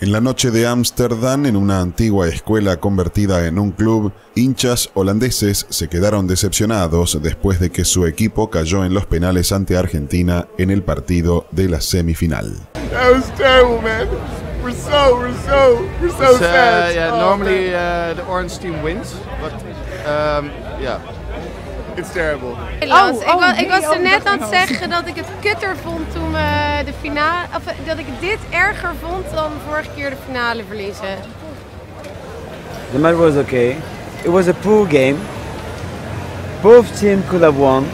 En la noche de Ámsterdam, en una antigua escuela convertida en un club, hinchas holandeses se quedaron decepcionados después de que su equipo cayó en los penales ante Argentina en el partido de la semifinal. That was terrible, man. We're so, we're so, we're so It's, uh, Oh, normally man. uh, the orange team wins, but um, yeah. It's terrible. Nederlands. Oh, ik, wa- oh, ik was er oh, net aan het zeggen dat ik het kutter vond toen we de finale. Of eh, dat ik dit erger vond dan vorige keer de finale verliezen. The match was okay. It was a poor game. Both teams could have won.